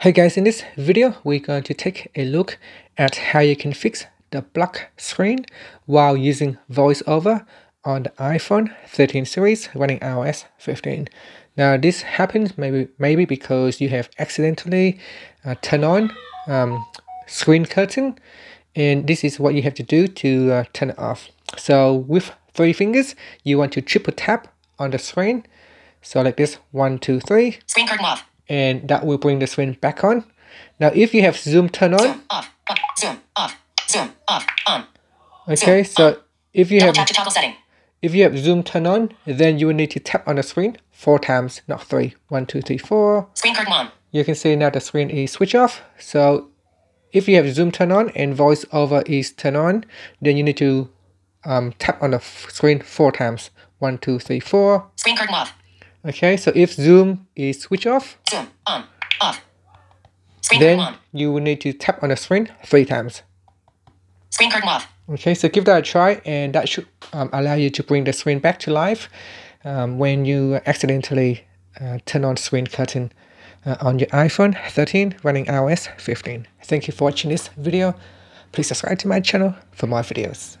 Hey guys, in this video, we're going to take a look at how you can fix the black screen while using VoiceOver on the iPhone 13 series running iOS 15. Now this happens maybe maybe because you have accidentally uh, turned on um, screen curtain and this is what you have to do to uh, turn it off. So with three fingers, you want to triple tap on the screen. So like this, one, two, three. Screen curtain off and that will bring the screen back on. Now, if you have zoom turn on, Zoom off. Zoom off. Zoom off. On. okay, Zoom so if you Double have tap setting. if you have zoom turn on, then you will need to tap on the screen four times, not three. One, two, three, four. Screen curtain on. You can see now the screen is switch off. So if you have zoom turn on and voiceover is turned on, then you need to um, tap on the screen four times. One, two, three, four. Screen curtain off. Okay, so if zoom is switch off, Zoom on. Off. Screen then on. you will need to tap on the screen three times. Screen curtain off. Okay, so give that a try and that should um, allow you to bring the screen back to life um, when you accidentally uh, turn on screen curtain uh, on your iPhone 13 running iOS 15. Thank you for watching this video. Please subscribe to my channel for more videos.